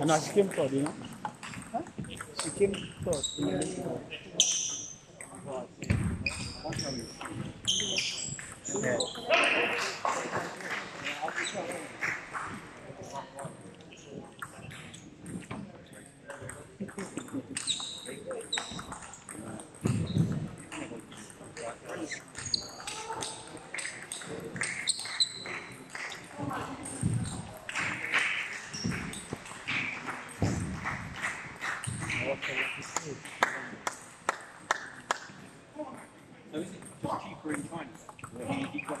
Ano, skim to, di no? Skim to. Yeah. So is it just cheaper in China? You, you got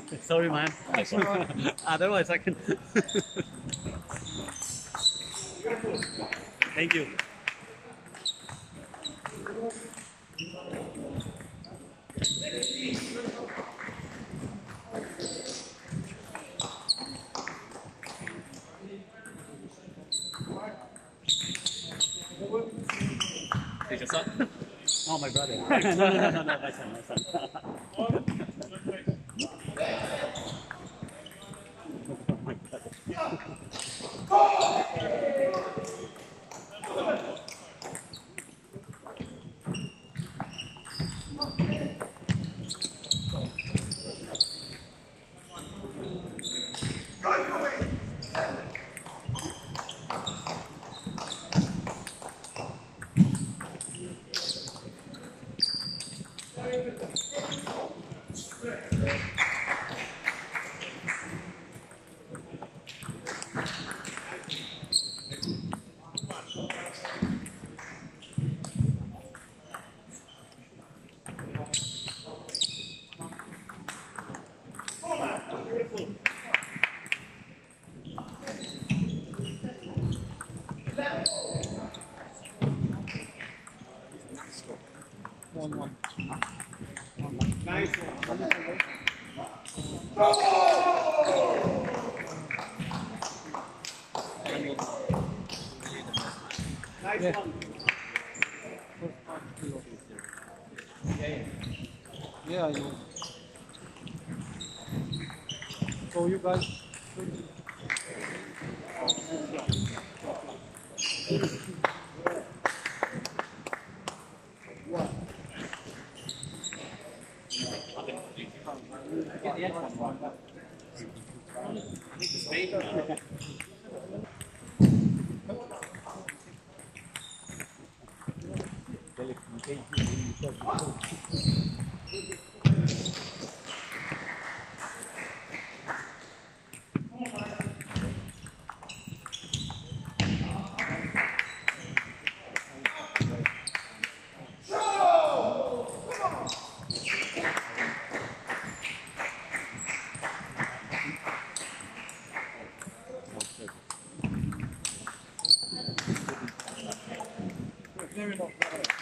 Sorry, man. Otherwise, I can. Thank you. Is your son? Oh, my brother. no, no, no, no, no, my son, my son. One, one. Nice one. Yeah. Yeah, I. So you guys. Get the edge one right. I think the speed. Vamos lá.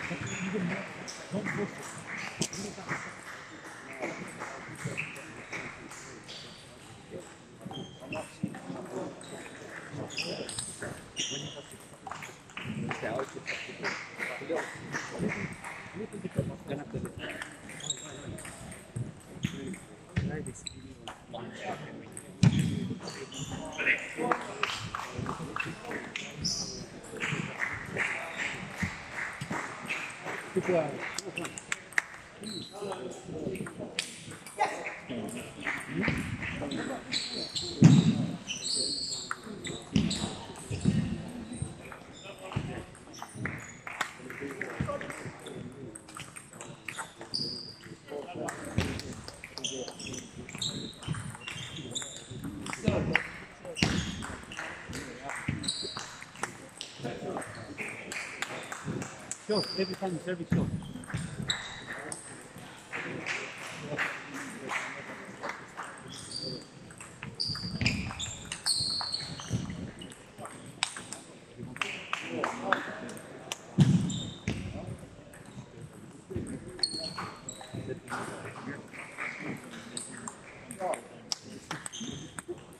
이게 뭐야? 너무 무섭어. Gracias. Short, every time serve it short.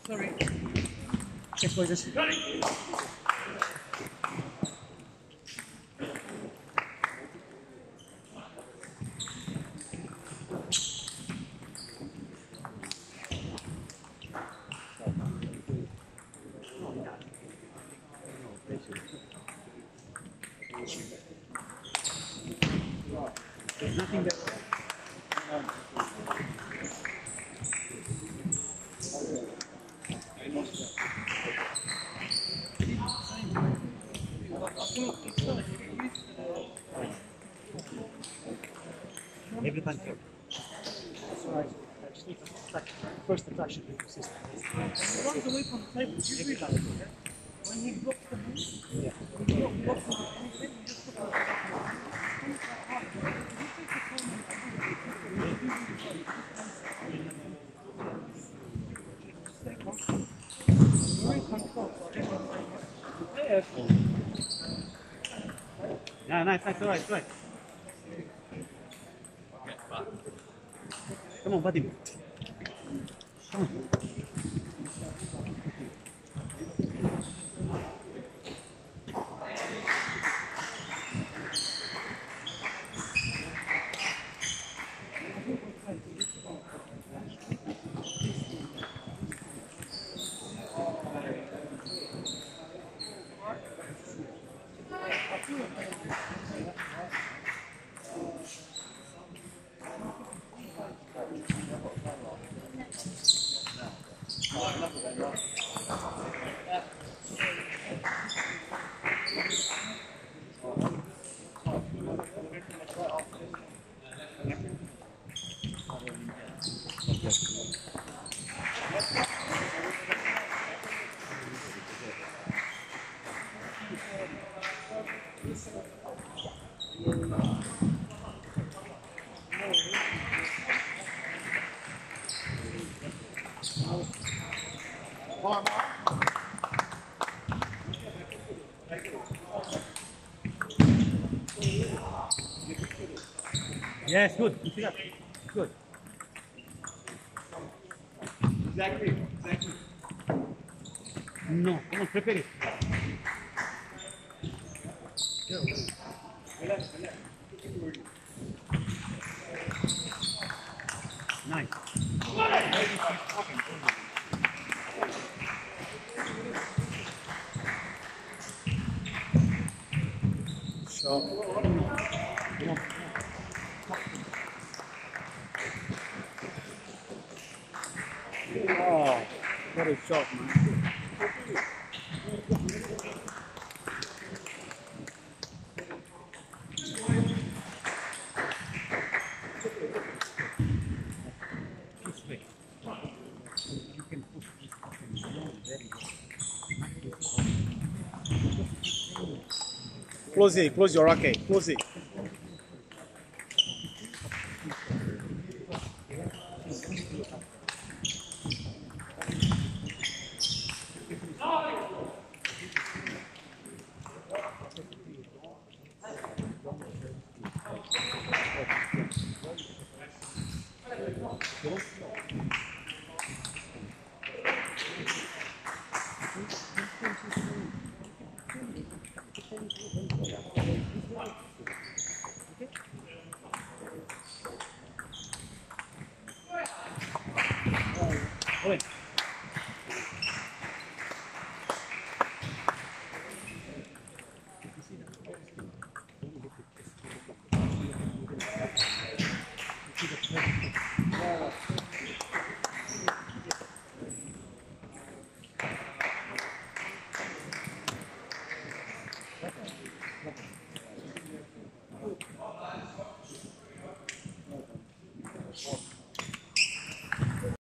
Sorry. Boys. There's To attack. First attack should be consistent. runs away from the table. You Every time. when he blocks the move, Yeah. he block- blocks the move, then you just put the If you take the corner, stay comfortable. You're in control. Yes. Yeah, nice, nice, alright, right. Come on, buddy. Come on. Yes, good. You see that? Good. Exactly, exactly. No, come on, prepare it. Nice. Sharp. Come on. Oh, very sharp, man. This way. You can push this button down well. Close it, close your racket, close it.